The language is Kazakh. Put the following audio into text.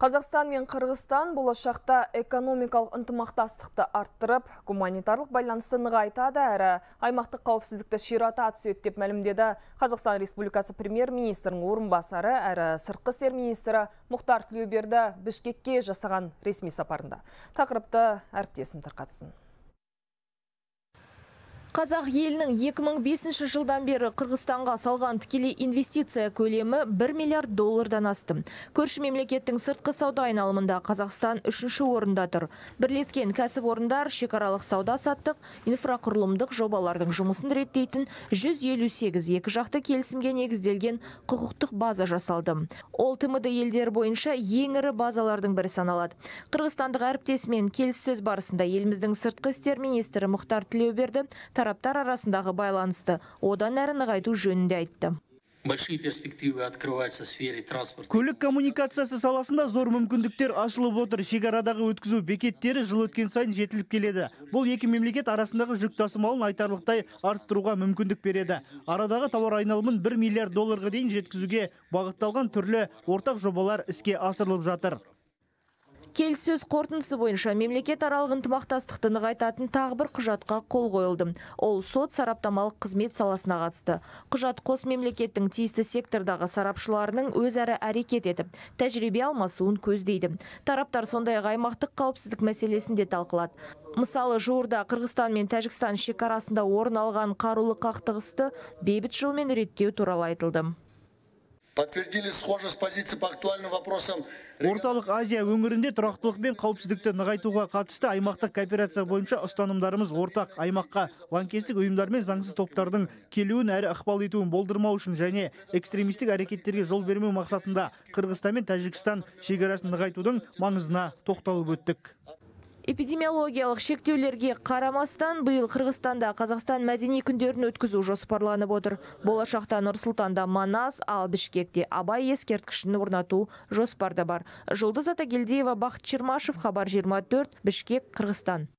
Қазақстан мен Қырғызстан болашақта экономикалық ынтымақтастықты арттырып, гуманитарлық байланысты нығайтады әрі аймақтық қауіпсіздікті ширата түседі деп мәлімдеді Қазақстан Республикасы премьер-министрінің орынбасары әрі сыртқы істер министрі Мұхтар Тілеуберді Бішкекке жасаған ресми сапарында. Тақырыпты әріптесім тарқатсын. Қазақ елінің 2005 жылдан бері Қырғызстанға салған тікелей инвестиция көлемі 1 миллиард доллардан асты. Көрші мемлекеттің сыртқы сауда айналымында Қазақстан үшінші орында тұр. Бірлескен кәсіп орындар шекаралық сауда саттық, инфрақұрылымдық жобалардың жұмысын реттейтін 158 екі жақты келісімге негізделген құқықтық база жасалды. Ол ТМД елдер бойынша ең ірі базалардың бірі саналады. Қырғызстандық әріптесімен келіссөз барысында еліміздің сыртқы істер министрі Мұхтар Тілеуберді тараптар арасындағы байланысты одан әрі нығайту жөнінде айтты большие перспективы открываются в сфере транспорта. Көлік коммуникациясы саласында зор мүмкіндіктер ашылып отыр. Шекарадағы өткізу бекеттері жыл өткен сайын жетіліп келеді. Бұл екі мемлекет арасындағы жүк тасымалын айтарлықтай арттыруға мүмкіндік береді. Арадағы тауар айналымын 1 миллиард долларға дейін жеткізуге бағытталған түрлі ортақ жобалар іске асырылып жатыр келіссөз қорытындысы бойынша мемлекет аралық ынтымақтастықты нығайтатын тағы бір құжатқа қол қойылды. Ол сот сараптамалық қызмет саласына қатысты. Құжат қос мемлекеттің тиісті сектордағы сарапшыларының өзара әрекет етіп тәжірибе алмасуын көздейді. Тараптар сондай ақ аймақтық қауіпсіздік мәселесін де талқылады. Мысалы жуырда қырғызстан мен тәжікстан шекарасында орын алған қарулы қақтығысты бейбіт жолмен реттеу туралы айтылды. Подтвердили схожесть по актуальным вопросам орталық азия өңірінде тұрақтылық пен қауіпсіздікті нығайтуға қатысты аймақтық кооперация бойынша ұстанымдарымыз ортақ. Аймаққа лаңкестік ұйымдар мен заңсыз топтардың келуін әрі ықпал етуін болдырмау үшін және экстремистік әрекеттерге жол бермеу мақсатында қырғызстан мен тәжікстан шекарасын нығайтудың маңызына тоқталып өттік. Эпидемиологиялық шектеулерге қарамастан биыл Қырғызстанда Қазақстан мәдени күндерін өткізу жоспарланып отыр. Болашақта Нұрсұлтанда Манас, ал Бішкекте Абай ескерткішін орнату жоспарда бар. Жұлдыз Атагелдиева, Бақыт Чермашев, Хабар 24, Бішкек, Қырғызстан.